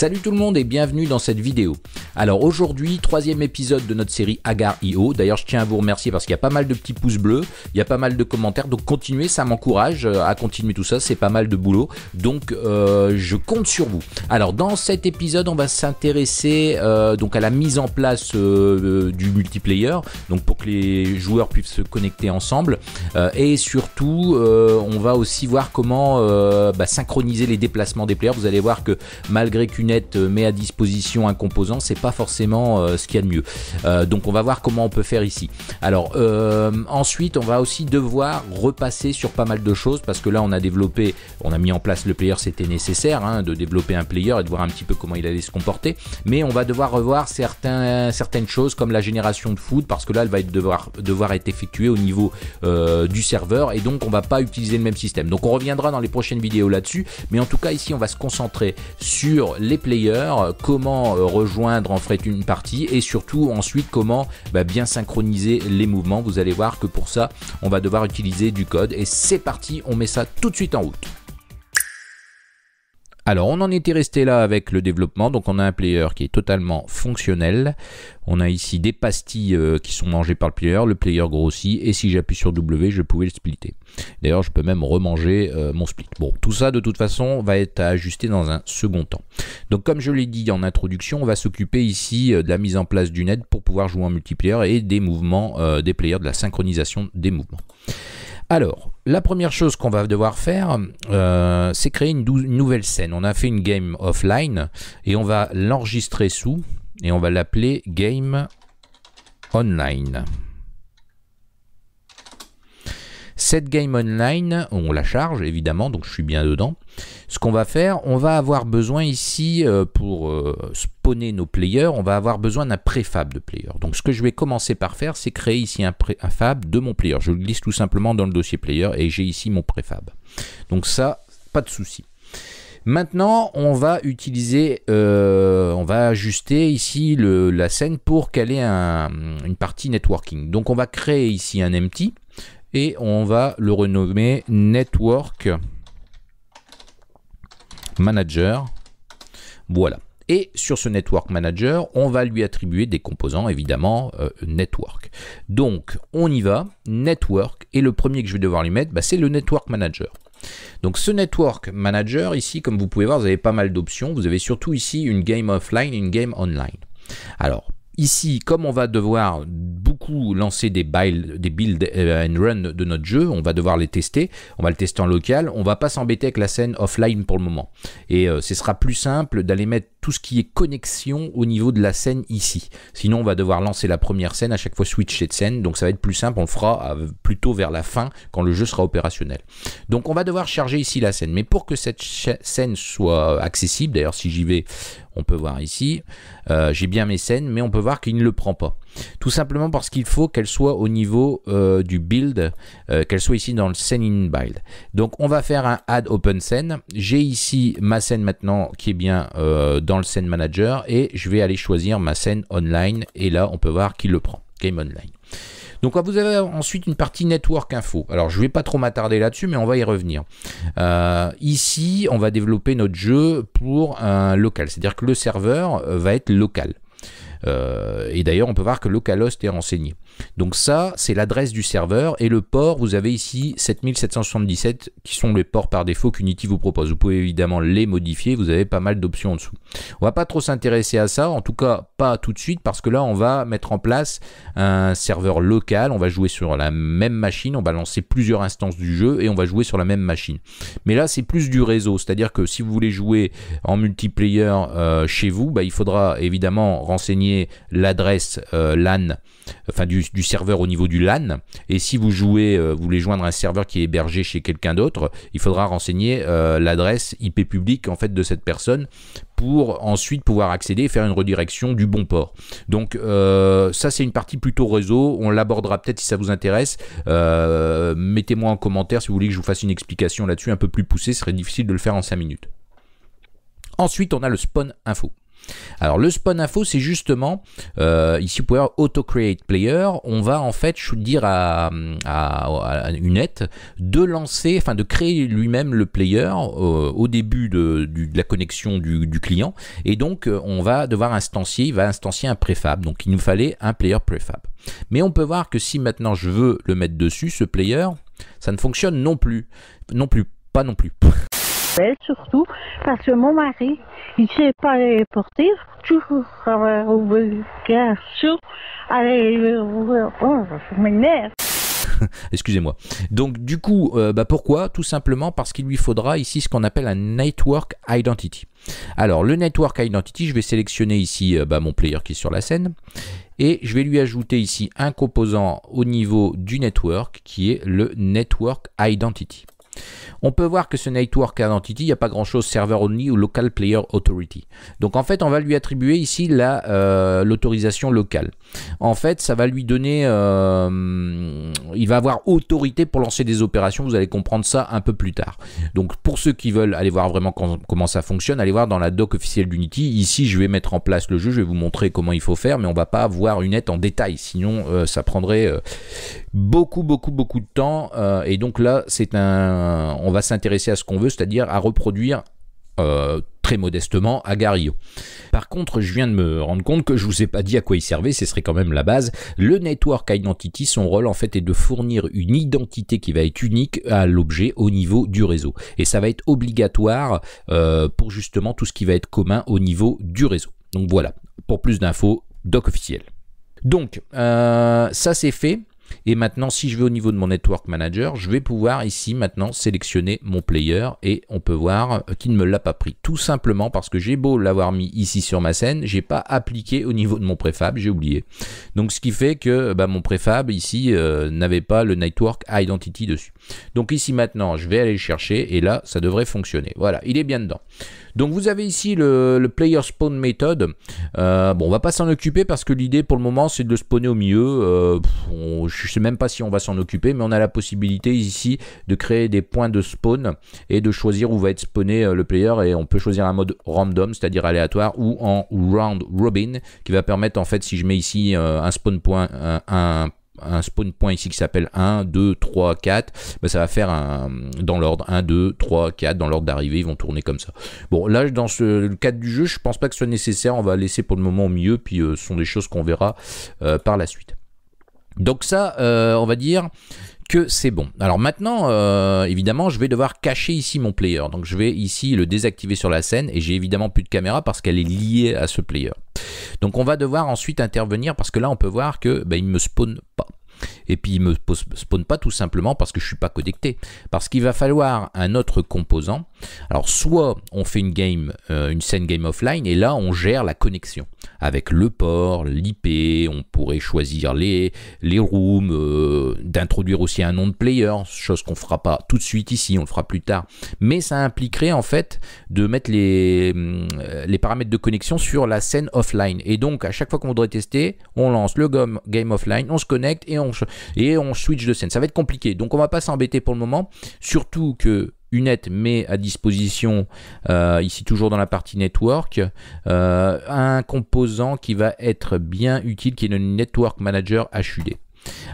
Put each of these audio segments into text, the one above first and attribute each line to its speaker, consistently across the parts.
Speaker 1: Salut tout le monde et bienvenue dans cette vidéo. Alors aujourd'hui, troisième épisode de notre série Agar.io. D'ailleurs, je tiens à vous remercier parce qu'il y a pas mal de petits pouces bleus, il y a pas mal de commentaires, donc continuez, ça m'encourage euh, à continuer tout ça, c'est pas mal de boulot, donc euh, je compte sur vous. Alors dans cet épisode, on va s'intéresser euh, donc à la mise en place du multiplayer, donc pour que les joueurs puissent se connecter ensemble, et surtout, on va aussi voir comment bah, synchroniser les déplacements des players. Vous allez voir que malgré qu'Unet met à disposition un composant, c'est pas forcément ce qu'il y a de mieux. donc on va voir comment on peut faire ici. Alors ensuite, on va aussi devoir repasser sur pas mal de choses parce que là, on a développé, on a mis en place le player, c'était nécessaire hein, de développer un player et de voir un petit peu comment il allait se comporter. Mais on va devoir revoir certains, certaines choses comme la génération de food parce que là, elle va être devoir, devoir être effectuée au niveau euh, du serveur et donc on va pas utiliser le même système. Donc on reviendra dans les prochaines vidéos là-dessus. Mais en tout cas, ici, on va se concentrer sur les players, comment euh, rejoindre en fait une partie et surtout ensuite comment bah, bien synchroniser les mouvements. Vous allez voir que pour ça, on va devoir utiliser du code et c'est parti, on met ça tout de suite en route. Alors on en était resté là avec le développement, donc on a un player qui est totalement fonctionnel. On a ici des pastilles euh, qui sont mangées par le player, le player grossit et si j'appuie sur W je pouvais le splitter. D'ailleurs je peux même remanger euh, mon split. Bon tout ça de toute façon va être ajusté dans un second temps. Donc comme je l'ai dit en introduction, on va s'occuper ici euh, de la mise en place d'une aide pour pouvoir jouer en multiplayer et des mouvements des players, de la synchronisation des mouvements. Alors, la première chose qu'on va devoir faire, euh, c'est créer une, nouvelle scène. On a fait une game offline et on va l'enregistrer sous et on va l'appeler game online. Cette game online, on la charge évidemment, donc je suis bien dedans. Ce qu'on va faire, on va avoir besoin ici, euh, pour euh, spawner nos players, on va avoir besoin d'un préfab de player. Donc ce que je vais commencer par faire, c'est créer ici un préfab de mon player. Je le glisse tout simplement dans le dossier player et j'ai ici mon préfab. Donc ça, pas de souci. Maintenant, on va utiliser, euh, on va ajuster ici la scène pour qu'elle ait une partie networking. Donc on va créer ici un empty et on va le renommer Network Manager. Voilà. Et sur ce Network Manager, on va lui attribuer des composants, évidemment, euh, Network. Donc, on y va, Network, et le premier que je vais devoir lui mettre, bah, c'est le Network Manager. Donc ce Network Manager, ici, comme vous pouvez voir, vous avez pas mal d'options. Vous avez surtout ici une game offline une game online. Alors, Ici, comme on va devoir beaucoup lancer des, build, des euh, and run de notre jeu, on va devoir les tester, on va le tester en local, on va pas s'embêter avec la scène offline pour le moment. Et euh, ce sera plus simple d'aller mettre tout ce qui est connexion au niveau de la scène ici. Sinon, on va devoir lancer la première scène, à chaque fois switcher de scène, donc ça va être plus simple, on le fera euh, plutôt vers la fin, quand le jeu sera opérationnel. Donc on va devoir charger ici la scène, mais pour que cette scène soit accessible, d'ailleurs si j'y vais, on peut voir ici, euh, j'ai bien mes scènes, mais on peut voir qu'il ne le prend pas. Tout simplement parce qu'il faut qu'elle soit au niveau euh, du build, euh, qu'elle soit ici dans le scene in build. Donc on va faire un add open scene. J'ai ici ma scène maintenant qui est bien dans le scene manager et je vais aller choisir ma scène online et là on peut voir qu'il le prend, game online. Donc vous avez ensuite une partie network info. Alors je ne vais pas trop m'attarder là-dessus, mais on va y revenir. Euh, ici, on va développer notre jeu pour un local, c'est-à-dire que le serveur euh, va être local. Euh, et d'ailleurs, on peut voir que localhost est renseigné. Donc ça, c'est l'adresse du serveur et le port, vous avez ici 7777 qui sont les ports par défaut qu'Unity vous propose. Vous pouvez évidemment les modifier, vous avez pas mal d'options en dessous. On va pas trop s'intéresser à ça, en tout cas pas tout de suite parce que là on va mettre en place un serveur local, on va jouer sur la même machine, on va lancer plusieurs instances du jeu et on va jouer sur la même machine. Mais là c'est plus du réseau, c'est-à-dire que si vous voulez jouer en multiplayer euh, chez vous, bah, il faudra évidemment renseigner l'adresse euh, LAN enfin du, serveur au niveau du LAN. Et si vous jouez, euh, voulez joindre un serveur qui est hébergé chez quelqu'un d'autre, il faudra renseigner euh, l'adresse IP publique en fait de cette personne pour ensuite pouvoir accéder et faire une redirection du bon port. Donc euh, ça c'est une partie plutôt réseau, on l'abordera peut-être si ça vous intéresse. Mettez-moi en commentaire si vous voulez que je vous fasse une explication là-dessus un peu plus poussée, ce serait difficile de le faire en 5 minutes. Ensuite on a le spawn info. Alors le spawn info, c'est justement, euh, ici avoir auto create player, on va en fait dire à, à, net de lancer, enfin de créer lui-même le player euh, au début de, la connexion du, client, et donc euh, on va devoir instancier, il va instancier un préfab, donc il nous fallait un player préfab. Mais on peut voir que si maintenant je veux le mettre dessus, ce player, ça ne fonctionne non plus, non plus, pas non plus.
Speaker 2: Surtout parce que mon mari, il sait pas les porter, toujours obligation, allez, oh.
Speaker 1: Excusez-moi. Donc du coup, euh, bah, pourquoi? Tout simplement parce qu'il lui faudra ici ce qu'on appelle un Network Identity. Alors le Network Identity, je vais sélectionner ici euh, bah, mon player qui est sur la scène et je vais lui ajouter ici un composant au niveau du network qui est le Network Identity. On peut voir que ce Network Identity, il n'y a pas grand-chose Server Only ou Local Player Authority. Donc en fait, on va lui attribuer ici euh, l'autorisation locale. En fait, ça va lui donner... Euh, il va avoir autorité pour lancer des opérations. Vous allez comprendre ça un peu plus tard. Donc pour ceux qui veulent aller voir vraiment comment ça fonctionne, allez voir dans la doc officielle d'Unity. Ici, je vais mettre en place le jeu. Je vais vous montrer comment il faut faire, mais on va pas voir une aide en détail. Sinon, euh, ça prendrait beaucoup, beaucoup, beaucoup de temps. et donc là, c'est un on va s'intéresser à ce qu'on veut, c'est-à-dire à reproduire euh, très modestement Agario. Par contre, je viens de me rendre compte que je vous ai pas dit à quoi il servait, ce serait quand même la base. Le Network Identity, son rôle en fait est de fournir une identité qui va être unique à l'objet au niveau du réseau. Et ça va être obligatoire euh, pour justement tout ce qui va être commun au niveau du réseau. Donc voilà, pour plus d'infos, doc officiel. Donc, euh, ça c'est fait. Et maintenant, si je vais au niveau de mon Network Manager, je vais pouvoir ici maintenant sélectionner mon player et on peut voir qu'il ne me l'a pas pris. Tout simplement parce que j'ai beau l'avoir mis ici sur ma scène, j'ai pas appliqué au niveau de mon préfab, j'ai oublié. Donc ce qui fait que bah, mon préfab ici euh, n'avait pas le Network Identity dessus. Donc ici maintenant, je vais aller le chercher et là, ça devrait fonctionner. Voilà, il est bien dedans. Donc vous avez ici le, player spawn method. Euh, bon, on va pas s'en occuper parce que l'idée pour le moment c'est de le spawner au milieu. Euh, je sais même pas si on va s'en occuper, mais on a la possibilité ici de créer des points de spawn et de choisir où va être spawné euh, le player et on peut choisir un mode random, c'est-à-dire aléatoire ou en round robin qui va permettre en fait si je mets ici un spawn point, un spawn point ici qui s'appelle 1, 2, 3, 4, ça va faire un, dans l'ordre 1, 2, 3, 4, dans l'ordre d'arrivée, ils vont tourner comme ça. Bon, là, dans ce, le cadre du jeu, je pense pas que ce soit nécessaire, on va laisser pour le moment au milieu, puis euh, ce sont des choses qu'on verra euh, par la suite. Donc ça, euh, on va dire que c'est bon. Alors maintenant, évidemment, je vais devoir cacher ici mon player. Donc je vais ici le désactiver sur la scène et j'ai évidemment plus de caméra parce qu'elle est liée à ce player. Donc on va devoir ensuite intervenir parce que là on peut voir que ben, il me spawn pas. Et puis il me spawn pas tout simplement parce que je suis pas connecté. Parce qu'il va falloir un autre composant. Alors soit on fait une game, euh, une scène game offline et là on gère la connexion avec le port, l'IP, on pourrait choisir les, les rooms, euh, d'introduire aussi un nom de player, chose qu'on fera pas tout de suite ici, on le fera plus tard. Mais ça impliquerait en fait de mettre les, euh, les paramètres de connexion sur la scène offline. Et donc à chaque fois qu'on voudrait tester, on lance le game offline, on se connecte et on, et on switch de scène. Ça va être compliqué, donc on va pas s'embêter pour le moment, surtout que Unet met à disposition, euh, ici toujours dans la partie network, euh, un composant qui va être bien utile, qui est le Network Manager HUD.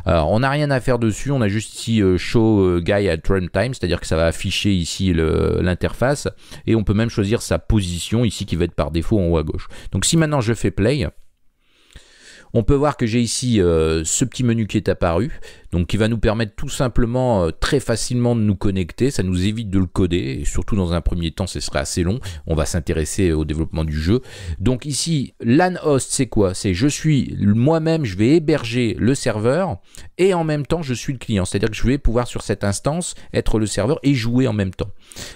Speaker 1: Alors, on n'a rien à faire dessus, on a juste ici euh, Show Guy at Runtime, c'est-à-dire que ça va afficher ici l'interface, et on peut même choisir sa position ici qui va être par défaut en haut à gauche. Donc si maintenant je fais Play, on peut voir que j'ai ici euh, ce petit menu qui est apparu, donc qui va nous permettre tout simplement euh, très facilement de nous connecter, ça nous évite de le coder, et surtout dans un premier temps ce serait assez long, on va s'intéresser au développement du jeu. Donc ici, LAN host c'est quoi? C'est je suis moi-même, je vais héberger le serveur, et en même temps je suis le client, c'est-à-dire que je vais pouvoir sur cette instance être le serveur et jouer en même temps.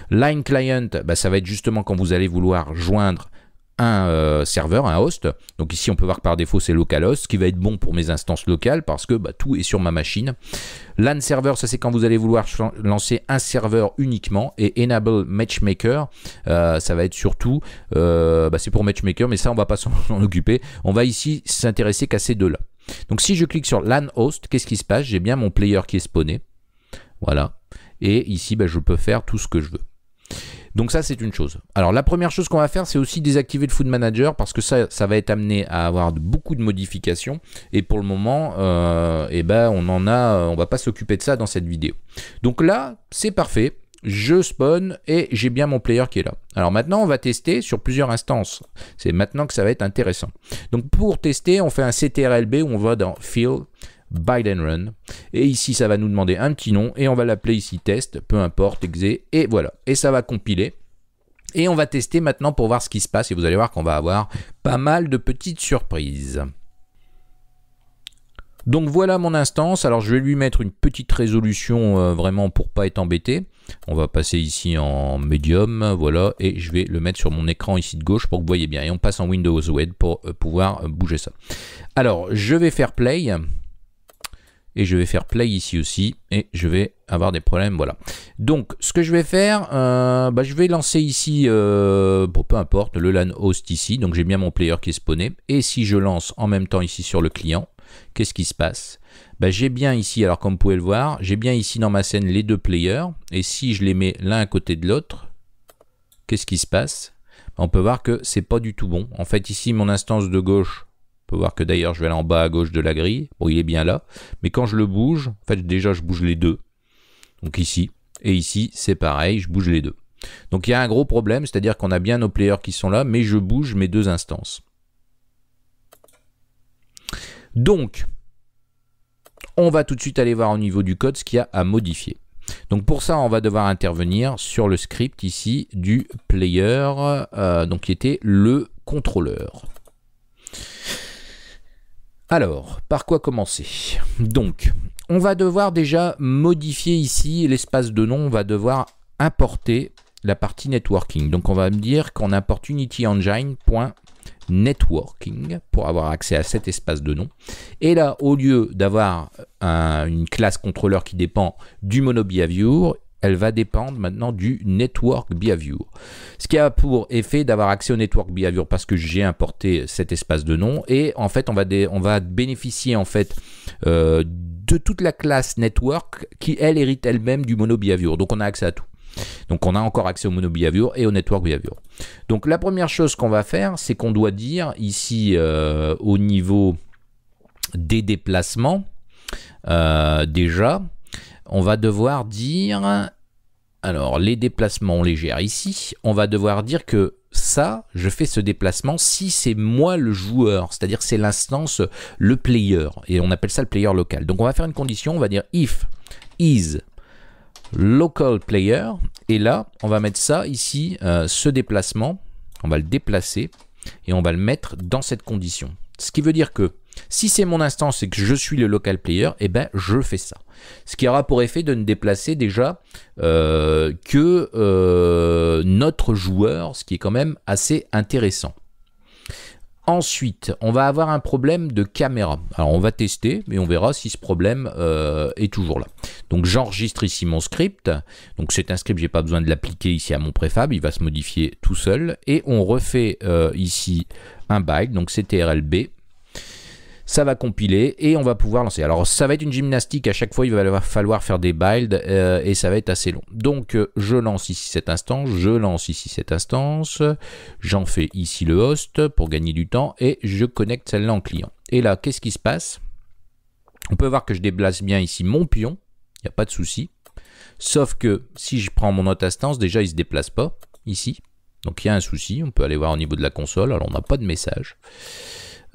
Speaker 1: Line client, bah, ça va être justement quand vous allez vouloir joindre un euh, serveur, un host. Donc ici, on peut voir que par défaut, c'est localhost, ce qui va être bon pour mes instances locales parce que bah, tout est sur ma machine. LAN server, ça c'est quand vous allez vouloir lancer un serveur uniquement. Et enable matchmaker, euh, ça va être surtout, euh, bah, c'est pour matchmaker, mais ça, on va pas s'en occuper. On va ici s'intéresser qu'à ces deux-là. Donc si je clique sur LAN host, qu'est-ce qui se passe? J'ai bien mon player qui est spawné. Voilà. Et ici, bah, je peux faire tout ce que je veux. Donc ça, c'est une chose. Alors la première chose qu'on va faire, c'est aussi désactiver le Food Manager parce que ça, ça va être amené à avoir beaucoup de modifications. Et pour le moment, euh, eh ben, on en a, on va pas s'occuper de ça dans cette vidéo. Donc là, c'est parfait. Je spawn et j'ai bien mon player qui est là. Alors maintenant, on va tester sur plusieurs instances. C'est maintenant que ça va être intéressant. Donc pour tester, on fait un CTRLB où on va dans Fill, Biden Run. Et ici, ça va nous demander un petit nom et on va l'appeler ici test, peu importe, exe, et voilà. Et ça va compiler. Et on va tester maintenant pour voir ce qui se passe et vous allez voir qu'on va avoir pas mal de petites surprises. Donc voilà mon instance, alors je vais lui mettre une petite résolution euh, vraiment pour pas être embêté. On va passer ici en médium, voilà, et je vais le mettre sur mon écran ici de gauche pour que vous voyez bien. Et on passe en Windows Web pour euh, pouvoir euh, bouger ça. Alors je vais faire play, et je vais faire play ici aussi et je vais avoir des problèmes voilà. Donc ce que je vais faire euh, bah, je vais lancer ici euh, peu importe le LAN host ici. Donc j'ai bien mon player qui est spawné. Et si je lance en même temps ici sur le client qu'est-ce qui se passe? Bah, j'ai bien ici alors comme vous pouvez le voir j'ai bien ici dans ma scène les deux players. Et si je les mets l'un à côté de l'autre qu'est-ce qui se passe? On peut voir que c'est pas du tout bon. En fait ici mon instance de gauche peut voir que d'ailleurs, je vais aller en bas à gauche de la grille. Bon, il est bien là. Mais quand je le bouge, en fait, déjà, je bouge les deux. Donc ici. Et ici, c'est pareil, je bouge les deux. Donc il y a un gros problème, c'est-à-dire qu'on a bien nos players qui sont là, mais je bouge mes deux instances. Donc, on va tout de suite aller voir au niveau du code ce qu'il y a à modifier. Donc pour ça, on va devoir intervenir sur le script ici du player, euh, donc qui était le contrôleur. Alors, par quoi commencer? Donc, on va devoir déjà modifier ici l'espace de nom, on va devoir importer la partie networking. Donc on va me dire qu'on importe unityengine.networking pour avoir accès à cet espace de nom. Et là, au lieu d'avoir une classe contrôleur qui dépend du monobehavior, elle va dépendre maintenant du network behavior. Ce qui a pour effet d'avoir accès au network behavior parce que j'ai importé cet espace de nom et en fait on va, bénéficier en fait euh, de toute la classe network qui elle hérite elle-même du mono behavior. Donc on a accès à tout. Donc on a encore accès au mono behavior et au network behavior. Donc la première chose qu'on va faire, c'est qu'on doit dire ici euh, au niveau des déplacements, euh, déjà, on va devoir dire, alors les déplacements on les gère ici, on va devoir dire que ça, je fais ce déplacement si c'est moi le joueur, c'est-à-dire c'est l'instance, le player, et on appelle ça le player local. Donc on va faire une condition, on va dire if is local player, et là on va mettre ça ici, euh, ce déplacement, on va le déplacer, et on va le mettre dans cette condition. Ce qui veut dire que si c'est mon instance et que je suis le local player, eh ben je fais ça. Ce qui aura pour effet de ne déplacer déjà euh, que euh, notre joueur, ce qui est quand même assez intéressant. Ensuite, on va avoir un problème de caméra. Alors on va tester, mais on verra si ce problème euh, est toujours là. Donc j'enregistre ici mon script. Donc c'est un script, j'ai pas besoin de l'appliquer ici à mon préfab, il va se modifier tout seul. Et on refait ici un byte, donc CTRLB ça va compiler et on va pouvoir lancer. Alors ça va être une gymnastique, à chaque fois il va falloir faire des builds euh, et ça va être assez long. Donc euh, je lance ici cette instance, je lance ici cette instance, j'en fais ici le host pour gagner du temps et je connecte celle-là en client. Et là, qu'est-ce qui se passe? On peut voir que je déplace bien ici mon pion, il n'y a pas de souci. Sauf que si je prends mon autre instance, déjà il ne se déplace pas ici. Donc il y a un souci, on peut aller voir au niveau de la console, alors on n'a pas de message.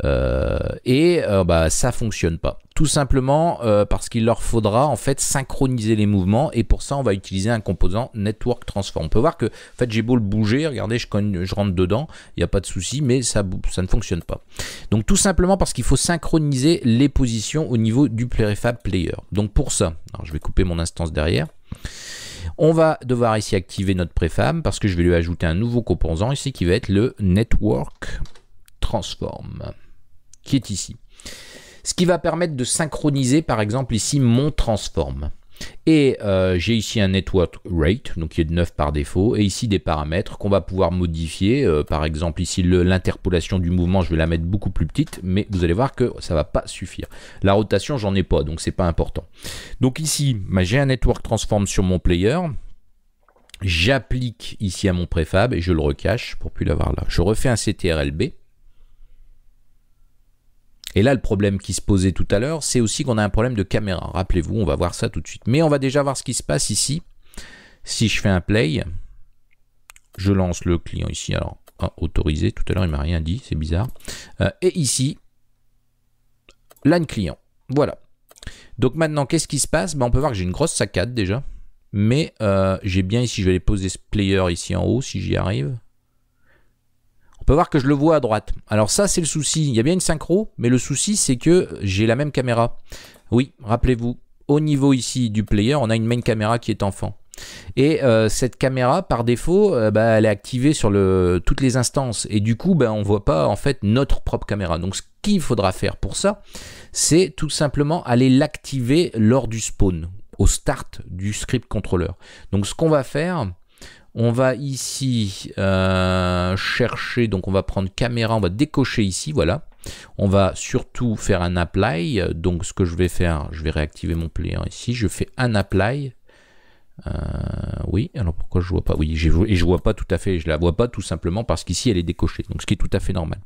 Speaker 1: Euh, et euh, bah, ça fonctionne pas. Tout simplement euh, parce qu'il leur faudra en fait synchroniser les mouvements et pour ça on va utiliser un composant Network Transform. On peut voir que en fait j'ai beau le bouger, regardez je, rentre dedans, il n'y a pas de souci, mais ça, ne fonctionne pas. Donc tout simplement parce qu'il faut synchroniser les positions au niveau du Prefab Player. Donc pour ça, je vais couper mon instance derrière. On va devoir ici activer notre préfab parce que je vais lui ajouter un nouveau composant ici qui va être le Network Transform qui est ici. Ce qui va permettre de synchroniser par exemple ici mon transform. Et euh, j'ai ici un network rate, donc qui est de 9 par défaut, et ici des paramètres qu'on va pouvoir modifier. Euh, par exemple ici l'interpolation du mouvement, je vais la mettre beaucoup plus petite, mais vous allez voir que ça va pas suffire. La rotation, j'en ai pas, donc c'est pas important. Donc ici, bah, j'ai un network transform sur mon player. J'applique ici à mon préfab et je le recache pour plus l'avoir là. Je refais un CTRLB. Et là, le problème qui se posait tout à l'heure, c'est aussi qu'on a un problème de caméra. Rappelez-vous, on va voir ça tout de suite. Mais on va déjà voir ce qui se passe ici. Si je fais un play, je lance le client ici. Alors, ah, autorisé, tout à l'heure, il m'a rien dit, c'est bizarre. Euh, et ici, line client. Voilà. Donc maintenant, qu'est-ce qui se passe? Ben, On peut voir que j'ai une grosse saccade déjà. Mais euh, j'ai bien ici, je vais aller poser ce player ici en haut, si j'y arrive. On peut voir que je le vois à droite. Alors ça, c'est le souci. Il y a bien une synchro, mais le souci, c'est que j'ai la même caméra. Oui, rappelez-vous, au niveau ici du player, on a une main caméra qui est enfant. Et euh, cette caméra, par défaut, euh, bah, elle est activée sur toutes les instances. Et du coup, bah, on ne voit pas en fait notre propre caméra. Donc ce qu'il faudra faire pour ça, c'est tout simplement aller l'activer lors du spawn, au start du script controller. Donc ce qu'on va faire, on va ici euh, chercher, donc on va prendre caméra, on va décocher ici, voilà. On va surtout faire un apply, donc ce que je vais faire, je vais réactiver mon player ici, je fais un apply. Euh, oui, alors pourquoi je vois pas? Oui, et je vois pas tout à fait, je la vois pas tout simplement parce qu'ici elle est décochée, donc ce qui est tout à fait normal.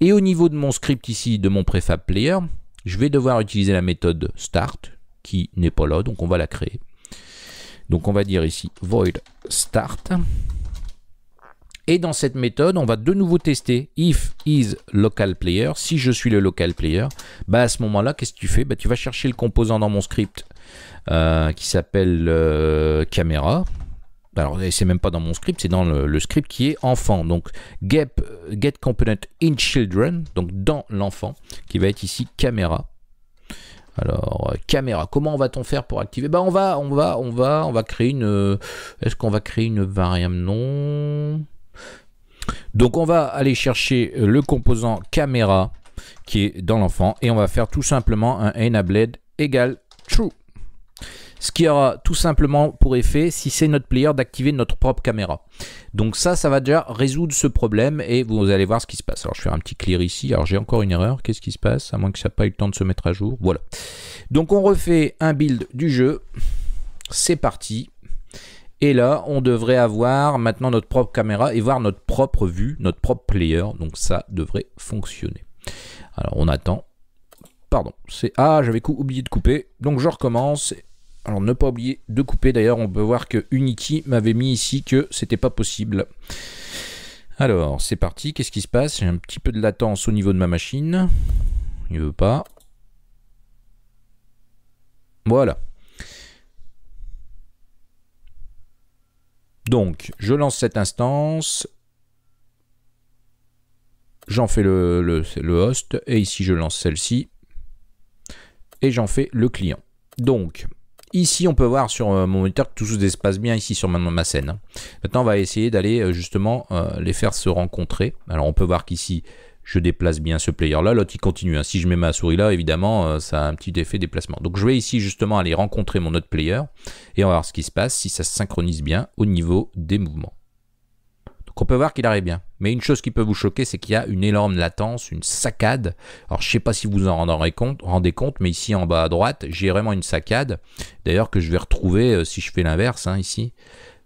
Speaker 1: Et au niveau de mon script ici, de mon prefab player, je vais devoir utiliser la méthode start qui n'est pas là, donc on va la créer. Donc on va dire ici void start. Et dans cette méthode, on va de nouveau tester if is local player. Si je suis le local player, bah à ce moment-là, qu'est-ce que tu fais? Bah, Tu vas chercher le composant dans mon script euh, qui s'appelle euh, caméra. Alors, c'est même pas dans mon script, c'est dans le, script qui est enfant. Donc, get, get component in children, donc dans l'enfant, qui va être ici caméra. Alors, euh, caméra, comment va-t-on faire pour activer? Bah, on va, on va, on va, on va créer une. Euh, est-ce qu'on va créer une variable Non? Donc, on va aller chercher euh, le composant caméra qui est dans l'enfant et on va faire tout simplement un enabled égale true. Ce qui aura tout simplement pour effet, si c'est notre player, d'activer notre propre caméra. Donc ça, ça va déjà résoudre ce problème et vous allez voir ce qui se passe. Alors je faire un petit clear ici. Alors j'ai encore une erreur. Qu'est-ce qui se passe? À moins que ça n'ait pas eu le temps de se mettre à jour. Voilà. Donc on refait un build du jeu. C'est parti. Et là, on devrait avoir maintenant notre propre caméra et voir notre propre vue, notre propre player. Donc ça devrait fonctionner. Alors on attend. Pardon. Ah, j'avais oublié de couper. Donc je recommence. Alors ne pas oublier de couper. D'ailleurs, on peut voir que Unity m'avait mis ici que c'était pas possible. Alors, c'est parti. Qu'est-ce qui se passe? J'ai un petit peu de latence au niveau de ma machine. Il veut pas. Voilà. Donc, je lance cette instance. J'en fais le, le host. Et ici, je lance celle-ci. Et j'en fais le client. Donc, Ici, on peut voir sur euh, mon moniteur que tout se passe bien ici sur ma, scène. Hein. Maintenant, on va essayer d'aller euh, justement euh, les faire se rencontrer. Alors, on peut voir qu'ici, je déplace bien ce player là, l'autre il continue. Hein. Si je mets ma souris là, évidemment, ça a un petit effet déplacement. Donc je vais ici justement aller rencontrer mon autre player et on va voir ce qui se passe si ça se synchronise bien au niveau des mouvements qu'on peut voir qu'il arrive bien. Mais une chose qui peut vous choquer, c'est qu'il y a une énorme latence, une saccade. Alors je ne sais pas si vous en rendez compte, rendez compte, mais ici en bas à droite, j'ai vraiment une saccade. D'ailleurs que je vais retrouver euh, si je fais l'inverse, hein, ici.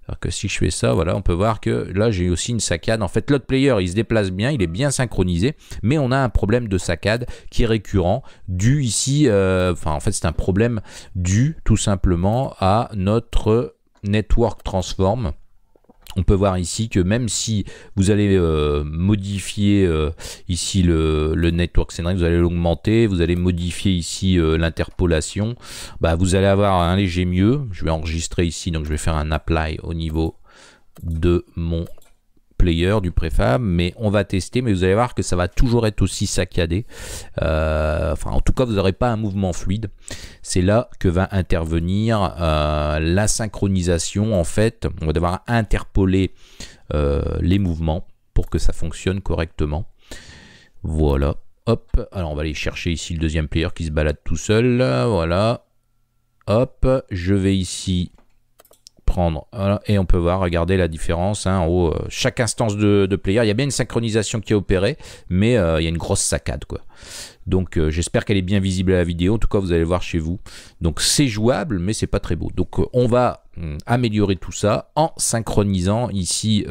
Speaker 1: Alors que si je fais ça, voilà, on peut voir que là j'ai aussi une saccade. En fait, l'autre player, il se déplace bien, il est bien synchronisé, mais on a un problème de saccade qui est récurrent, dû ici, euh, enfin en fait c'est un problème dû tout simplement à notre network transform on peut voir ici que même si vous allez euh, modifier euh, ici le, network scénario, vous allez l'augmenter, vous allez modifier ici euh, l'interpolation, bah, vous allez avoir un léger mieux. Je vais enregistrer ici, donc je vais faire un apply au niveau de mon player du préfab, mais on va tester, mais vous allez voir que ça va toujours être aussi saccadé. Euh, enfin, en tout cas, vous n'aurez pas un mouvement fluide. C'est là que va intervenir euh, la synchronisation. En fait, on va devoir interpoler euh, les mouvements pour que ça fonctionne correctement. Voilà. Hop. Alors, on va aller chercher ici le deuxième player qui se balade tout seul. Voilà. Hop. Je vais ici prendre. Et on peut voir, regarder la différence. Hein, en haut, euh, chaque instance de, player, il y a bien une synchronisation qui est opérée, mais euh, il y a une grosse saccade. Quoi. Donc euh, j'espère qu'elle est bien visible à la vidéo. En tout cas, vous allez voir chez vous. Donc c'est jouable, mais c'est pas très beau. Donc on va hum, améliorer tout ça en synchronisant ici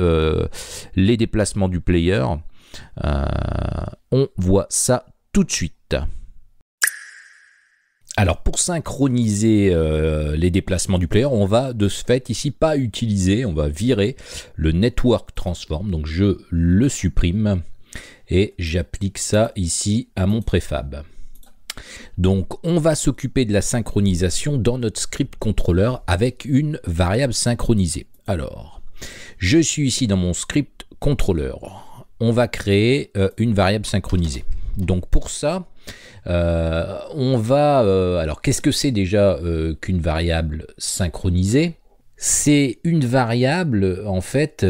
Speaker 1: les déplacements du player. On voit ça tout de suite. Alors pour synchroniser euh, les déplacements du player, on va de ce fait ici pas utiliser, on va virer le network transform. Donc je le supprime et j'applique ça ici à mon préfab. Donc on va s'occuper de la synchronisation dans notre script contrôleur avec une variable synchronisée. Alors, je suis ici dans mon script contrôleur. On va créer euh, une variable synchronisée. Donc pour ça, on va... Euh, alors qu'est-ce que c'est déjà qu'une variable synchronisée? C'est une variable en fait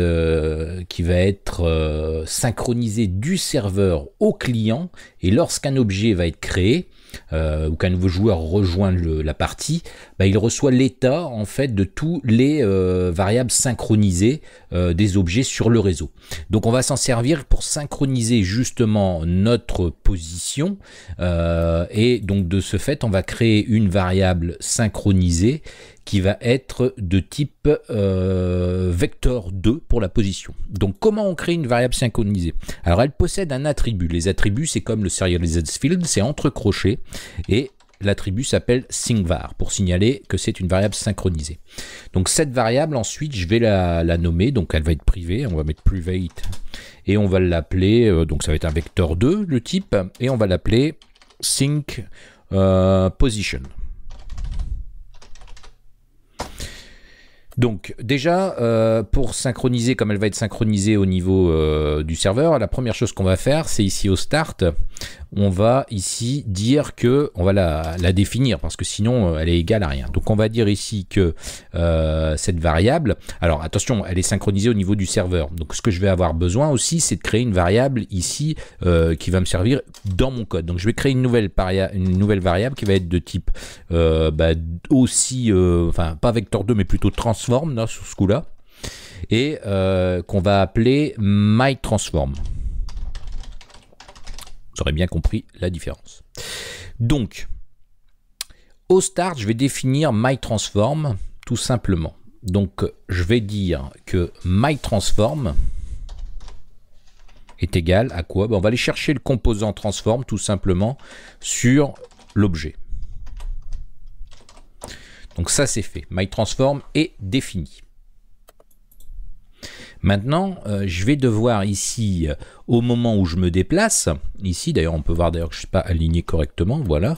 Speaker 1: qui va être synchronisée du serveur au client et lorsqu'un objet va être créé, euh, ou qu'un nouveau joueur rejoint la partie, bah, il reçoit l'état en fait de tous les euh, variables synchronisées euh, des objets sur le réseau. Donc on va s'en servir pour synchroniser justement notre position et donc de ce fait on va créer une variable synchronisée qui va être de type euh, vecteur 2 pour la position. Donc comment on crée une variable synchronisée? Alors elle possède un attribut. Les attributs c'est comme le serialized field, c'est entre crochets et l'attribut s'appelle singvar pour signaler que c'est une variable synchronisée. Donc cette variable ensuite je vais la, nommer, donc elle va être privée, on va mettre private et on va l'appeler, euh, donc ça va être un vecteur 2 le type, et on va l'appeler sync euh, position. Donc déjà, euh, pour synchroniser, comme elle va être synchronisée au niveau euh, du serveur, la première chose qu'on va faire, c'est ici au start, on va ici dire que, on va la, définir parce que sinon euh, elle est égale à rien. Donc on va dire ici que euh, cette variable, alors attention, elle est synchronisée au niveau du serveur. Donc ce que je vais avoir besoin aussi, c'est de créer une variable ici euh, qui va me servir dans mon code. Donc je vais créer une nouvelle, une nouvelle variable qui va être de type bah, aussi, enfin pas vector 2 mais plutôt transform là, sur ce coup-là et qu'on va appeler myTransform. Vous aurez bien compris la différence. Donc, au start, je vais définir myTransform tout simplement. Donc, je vais dire que myTransform est égal à quoi? Ben, On va aller chercher le composant transform tout simplement sur l'objet. Donc ça c'est fait. MyTransform est défini. Maintenant, euh, je vais devoir ici au moment où je me déplace, ici d'ailleurs on peut voir d'ailleurs que je ne suis pas aligné correctement, voilà,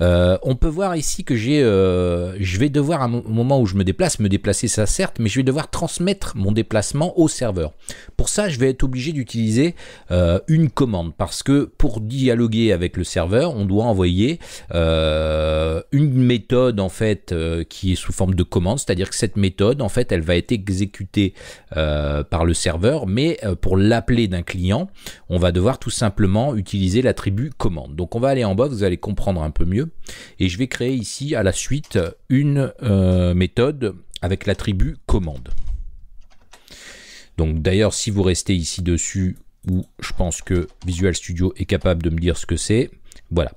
Speaker 1: euh, on peut voir ici que j'ai, euh, je vais devoir au moment où je me déplace, me déplacer ça certes, mais je vais devoir transmettre mon déplacement au serveur. Pour ça je vais être obligé d'utiliser euh, une commande, parce que pour dialoguer avec le serveur, on doit envoyer une méthode en fait qui est sous forme de commande, c'est-à-dire que cette méthode en fait elle va être exécutée par le serveur, mais pour l'appeler d'un client, on va devoir tout simplement utiliser l'attribut commande. Donc on va aller en bas, vous allez comprendre un peu mieux. Et je vais créer ici à la suite une euh, méthode avec l'attribut commande. Donc d'ailleurs, si vous restez ici dessus, où je pense que Visual Studio est capable de me dire ce que c'est, voilà.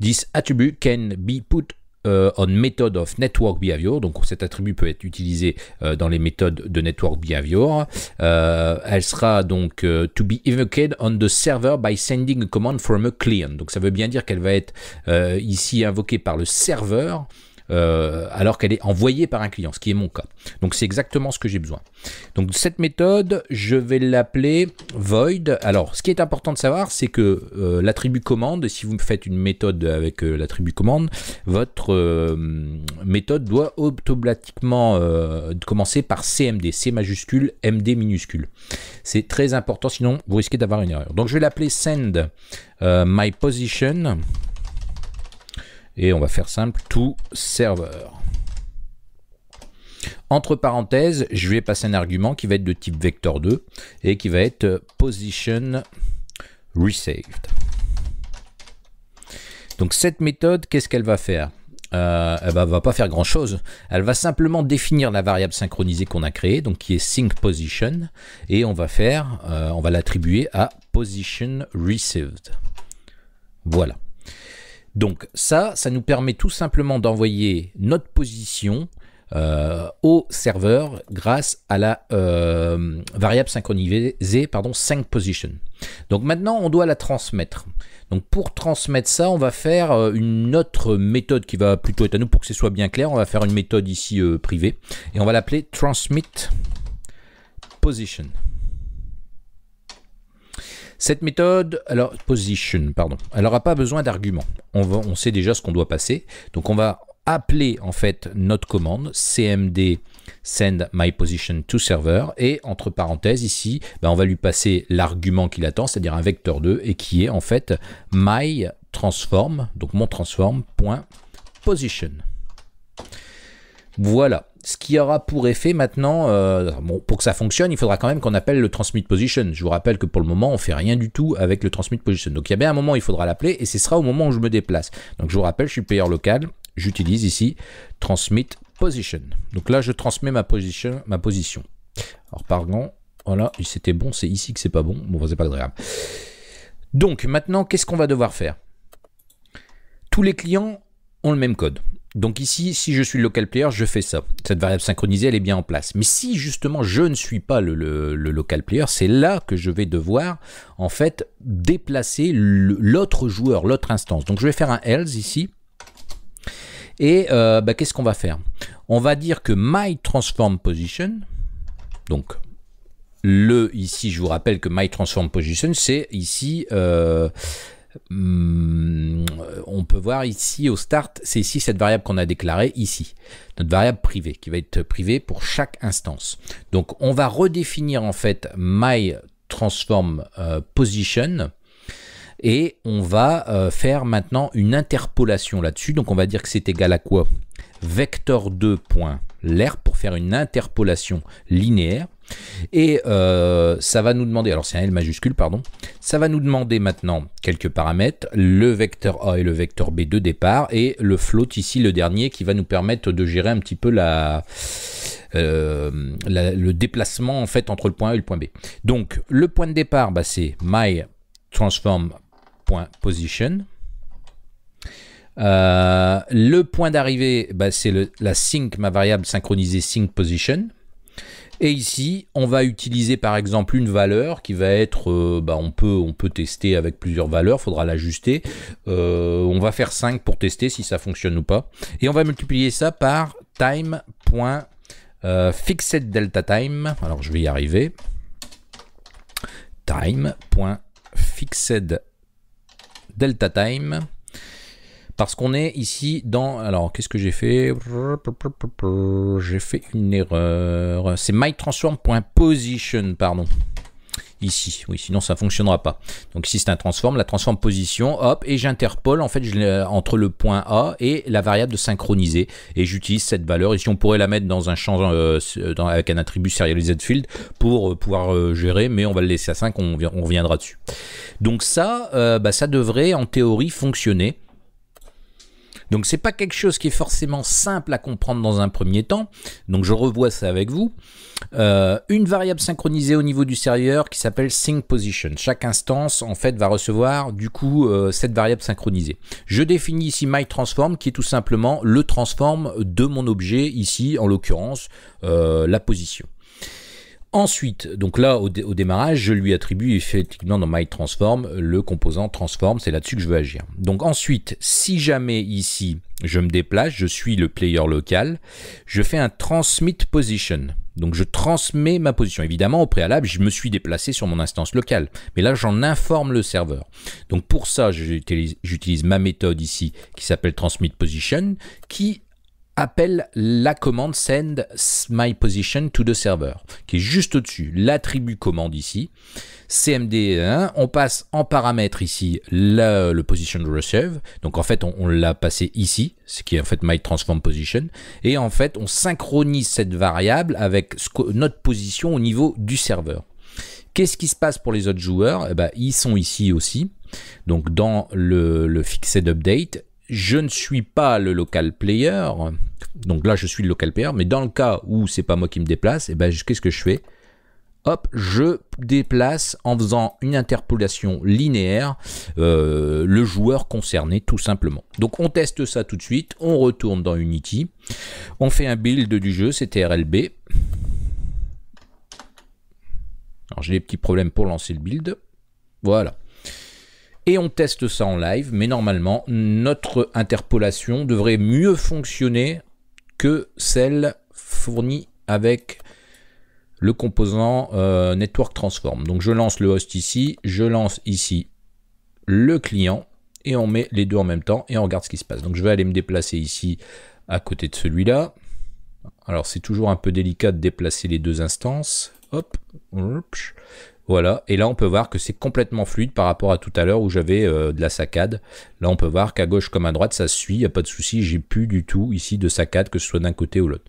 Speaker 1: This attribute can be put euh, on method of network behavior. Donc cet attribut peut être utilisé euh, dans les méthodes de network behavior. Euh, elle sera donc to be invoked on the server by sending a command from a client. Donc ça veut bien dire qu'elle va être ici invoquée par le serveur euh, alors qu'elle est envoyée par un client, ce qui est mon cas. Donc c'est exactement ce que j'ai besoin. Donc cette méthode, je vais l'appeler void. Alors ce qui est important de savoir, c'est que euh, l'attribut commande, si vous faites une méthode avec euh, l'attribut commande, votre méthode doit automatiquement commencer par CMD, C majuscule, MD minuscule. C'est très important, sinon vous risquez d'avoir une erreur. Donc je vais l'appeler send my position et on va faire simple, tout serveur. Entre parenthèses, je vais passer un argument qui va être de type vector 2 et qui va être position resaved. Donc cette méthode, qu'est-ce qu'elle va faire? Euh, Elle ne va pas faire grand chose. Elle va simplement définir la variable synchronisée qu'on a créée, donc qui est sync position, et on va faire, euh, on va l'attribuer à position received. Voilà. Donc ça, ça nous permet tout simplement d'envoyer notre position au serveur grâce à la variable synchronisée, pardon, sync position. Donc maintenant, on doit la transmettre. Donc pour transmettre ça, on va faire une autre méthode qui va plutôt être à nous pour que ce soit bien clair. On va faire une méthode ici privée et on va l'appeler transmit position. Cette méthode, alors position, pardon, elle n'aura pas besoin d'arguments. On, sait déjà ce qu'on doit passer. Donc on va appeler en fait notre commande cmd send my position to server et entre parenthèses ici ben, on va lui passer l'argument qu'il attend c'est à dire un vecteur 2 et qui est en fait my transform donc mon transform voilà ce qui aura pour effet maintenant, euh, pour que ça fonctionne, il faudra quand même qu'on appelle le transmit position. Je vous rappelle que pour le moment, on fait rien du tout avec le transmit position. Donc il y a bien un moment où il faudra l'appeler et ce sera au moment où je me déplace. Donc je vous rappelle, je suis player local, j'utilise ici transmit position. Donc là, je transmets ma position. Ma position. Alors pardon, voilà, c'était bon, c'est ici que c'est pas bon. Bon, c'est pas agréable. Donc maintenant, qu'est-ce qu'on va devoir faire? Tous les clients ont le même code. Donc ici, si je suis le local player, je fais ça. Cette variable synchronisée, elle est bien en place. Mais si justement je ne suis pas le, local player, c'est là que je vais devoir en fait déplacer l'autre joueur, l'autre instance. Donc je vais faire un else ici. Et euh, bah, qu'est-ce qu'on va faire? On va dire que my transform position, donc le ici, je vous rappelle que my transform position, c'est ici euh, Hmm, on peut voir ici au start, c'est ici cette variable qu'on a déclarée ici, notre variable privée, qui va être privée pour chaque instance. Donc on va redéfinir en fait my transform euh, position et on va euh, faire maintenant une interpolation là-dessus. Donc on va dire que c'est égal à quoi? Vecteur 2 l'air pour faire une interpolation linéaire. Et euh, ça va nous demander, alors c'est un L majuscule, pardon, ça va nous demander maintenant quelques paramètres, le vecteur A et le vecteur B de départ, et le float ici, le dernier, qui va nous permettre de gérer un petit peu la, euh, le déplacement en fait entre le point A et le point B. Donc le point de départ, bah, c'est my transform.position. Euh, le point d'arrivée, bah, c'est la sync, ma variable synchronisée sync position. Et ici, on va utiliser par exemple une valeur qui va être, euh, bah, on, peut, on peut tester avec plusieurs valeurs, faudra l'ajuster. Euh, on va faire 5 pour tester si ça fonctionne ou pas. Et on va multiplier ça par time.fixed delta time. Alors je vais y arriver. time.fixed delta time parce qu'on est ici dans... Alors, qu'est-ce que j'ai fait? J'ai fait une erreur. C'est mytransform.position, pardon. Ici, oui, sinon ça fonctionnera pas. Donc ici c'est un transform, la transform position, hop, et j'interpole en fait entre le point A et la variable de synchroniser. Et j'utilise cette valeur. Ici on pourrait la mettre dans un champ euh, avec un attribut serialized field pour euh, pouvoir euh, gérer, mais on va le laisser à 5, on, reviendra dessus. Donc ça, bah, ça devrait en théorie fonctionner. Donc c'est pas quelque chose qui est forcément simple à comprendre dans un premier temps. Donc je revois ça avec vous. Euh, une variable synchronisée au niveau du serveur qui s'appelle sync position. Chaque instance en fait va recevoir du coup euh, cette variable synchronisée. Je définis ici my transform qui est tout simplement le transform de mon objet ici en l'occurrence euh, la position. Ensuite, donc là, au, démarrage, je lui attribue effectivement dans myTransform le composant transform, c'est là-dessus que je veux agir. Donc ensuite, si jamais ici, je me déplace, je suis le player local, je fais un transmit position. Donc je transmets ma position. Évidemment, au préalable, je me suis déplacé sur mon instance locale. Mais là, j'en informe le serveur. Donc pour ça, j'utilise ma méthode ici qui s'appelle transmit position, qui appelle la commande send my position to the server, qui est juste au-dessus, l'attribut commande ici, cmd1, on passe en paramètre ici le, position receive, donc en fait on, l'a passé ici, ce qui est en fait my transform position, et en fait on synchronise cette variable avec notre position au niveau du serveur. Qu'est-ce qui se passe pour les autres joueurs? Eh ben, Ils sont ici aussi, donc dans le, le fixed update, je ne suis pas le local player, donc là je suis le local player, mais dans le cas où c'est pas moi qui me déplace, et eh ben qu'est-ce que je fais? Hop, je déplace en faisant une interpolation linéaire euh, le joueur concerné tout simplement. Donc on teste ça tout de suite, on retourne dans Unity, on fait un build du jeu, c'était RLB. Alors j'ai des petits problèmes pour lancer le build. Voilà. Et on teste ça en live, mais normalement, notre interpolation devrait mieux fonctionner que celle fournie avec le composant euh, Network Transform. Donc je lance le host ici, je lance ici le client, et on met les deux en même temps, et on regarde ce qui se passe. Donc je vais aller me déplacer ici à côté de celui-là. Alors c'est toujours un peu délicat de déplacer les deux instances. Hop, voilà, et là on peut voir que c'est complètement fluide par rapport à tout à l'heure où j'avais euh, de la saccade. Là on peut voir qu'à gauche comme à droite ça suit, il n'y a pas de souci, j'ai plus du tout ici de saccade que ce soit d'un côté ou l'autre.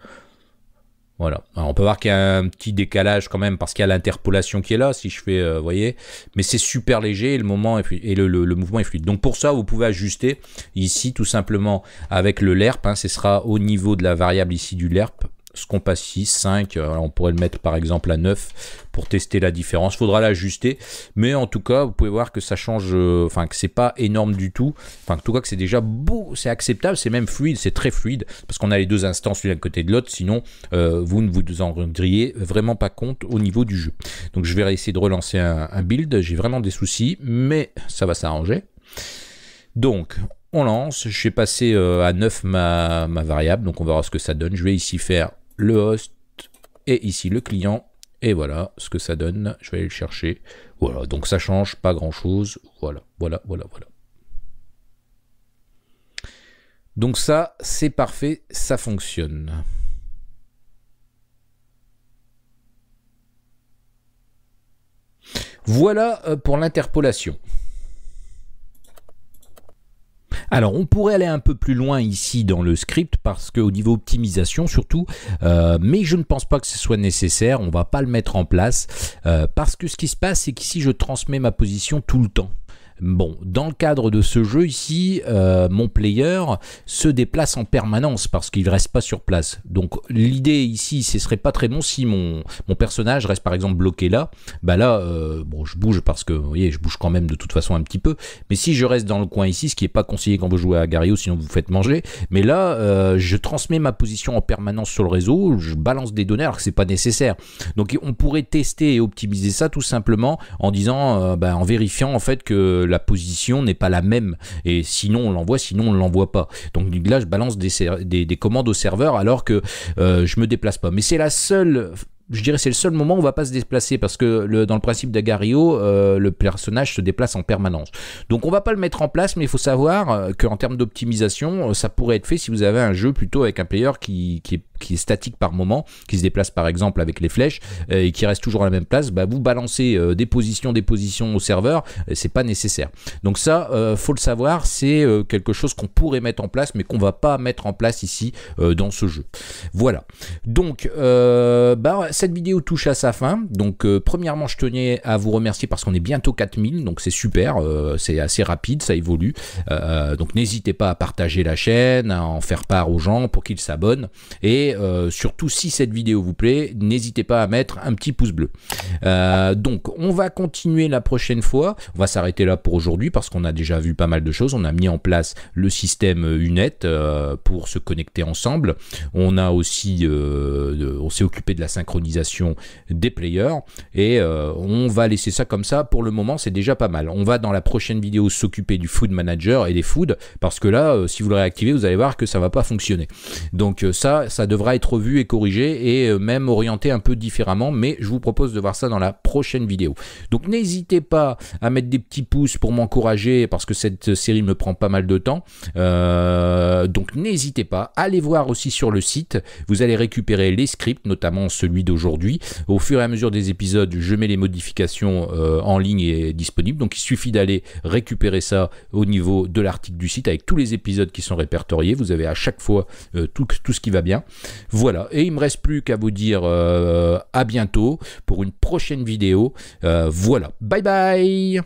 Speaker 1: Voilà. on peut voir qu'il y a un petit décalage quand même parce qu'il y a l'interpolation qui est là, si je fais, euh, vous voyez, mais c'est super léger et le moment et le, mouvement est fluide. Donc pour ça, vous pouvez ajuster ici tout simplement avec le LERP. Hein, ce sera au niveau de la variable ici du LERP ce qu'on passe 6, 5, on pourrait le mettre par exemple à 9 pour tester la différence. Faudra l'ajuster, mais en tout cas, vous pouvez voir que ça change, euh, enfin que c'est pas énorme du tout. Enfin, en tout cas, que c'est déjà beau, c'est acceptable, c'est même fluide, c'est très fluide parce qu'on a les deux instances l'une à côté de l'autre. Sinon, euh, vous ne vous en rendriez vraiment pas compte au niveau du jeu. Donc, je vais essayer de relancer un, build. J'ai vraiment des soucis, mais ça va s'arranger. Donc, on lance, je vais passer euh, à 9 ma, ma, variable, donc on verra ce que ça donne. Je vais ici faire le host et ici le client. Et voilà ce que ça donne. Je vais aller le chercher. Voilà, donc ça change pas grand chose. Voilà, voilà, voilà, voilà. Donc ça, c'est parfait, ça fonctionne. Voilà euh, pour l'interpolation. Alors, on pourrait aller un peu plus loin ici dans le script parce qu'au niveau optimisation surtout, euh, mais je ne pense pas que ce soit nécessaire. On va pas le mettre en place euh, parce que ce qui se passe, c'est qu'ici je transmets ma position tout le temps. Bon, dans le cadre de ce jeu ici, euh, mon player se déplace en permanence parce qu'il ne reste pas sur place. Donc l'idée ici, ce serait pas très bon si mon, personnage reste par exemple bloqué là. Bah là, euh, bon, je bouge parce que, vous voyez, je bouge quand même de toute façon un petit peu. Mais si je reste dans le coin ici, ce qui n'est pas conseillé quand vous jouez à Gario, sinon vous vous faites manger. Mais là, euh, je transmets ma position en permanence sur le réseau, je balance des données alors que c'est pas nécessaire. Donc on pourrait tester et optimiser ça tout simplement en disant, bah, en vérifiant en fait que la position n'est pas la même. Et sinon, on l'envoie, sinon, on l'envoie pas. Donc là, je balance des, des, commandes au serveur alors que euh, je me déplace pas. Mais c'est la seule je dirais c'est le seul moment où on va pas se déplacer parce que dans le principe d'Agario, euh, le personnage se déplace en permanence. Donc on va pas le mettre en place, mais il faut savoir euh, qu'en termes d'optimisation, ça pourrait être fait si vous avez un jeu plutôt avec un player qui, qui est qui est statique par moment, qui se déplace par exemple avec les flèches euh, et qui reste toujours à la même place, bah, vous balancez euh, des positions, des positions au serveur, c'est pas nécessaire. Donc ça, euh, faut le savoir, c'est quelque chose qu'on pourrait mettre en place, mais qu'on va pas mettre en place ici dans ce jeu. Voilà. Donc bah, cette vidéo touche à sa fin. Donc premièrement, je tenais à vous remercier parce qu'on est bientôt 4000, donc c'est super, c'est assez rapide, ça évolue. donc n'hésitez pas à partager la chaîne, à en faire part aux gens pour qu'ils s'abonnent et euh, surtout, si cette vidéo vous plaît, n'hésitez pas à mettre un petit pouce bleu. Euh, donc, on va continuer la prochaine fois. On va s'arrêter là pour aujourd'hui parce qu'on a déjà vu pas mal de choses. On a mis en place le système UNET euh, pour se connecter ensemble. On a aussi, on s'est occupé de la synchronisation des players et on va laisser ça comme ça. Pour le moment, c'est déjà pas mal. On va dans la prochaine vidéo s'occuper du Food Manager et des Food parce que là, si vous le réactivez, vous allez voir que ça va pas fonctionner. Donc ça, ça devrait devra être vu et corrigé et euh, même orienté un peu différemment, mais je vous propose de voir ça dans la prochaine vidéo. Donc n'hésitez pas à mettre des petits pouces pour m'encourager parce que cette série me prend pas mal de temps. Euh, donc n'hésitez pas, allez voir aussi sur le site, vous allez récupérer les scripts, notamment celui d'aujourd'hui. Au fur et à mesure des épisodes, je mets les modifications euh, en ligne et disponibles, donc il suffit d'aller récupérer ça au niveau de l'article du site avec tous les épisodes qui sont répertoriés. Vous avez à chaque fois tout, tout ce qui va bien. Voilà, et il me reste plus qu'à vous dire euh, à bientôt pour une prochaine vidéo. Euh, voilà, bye bye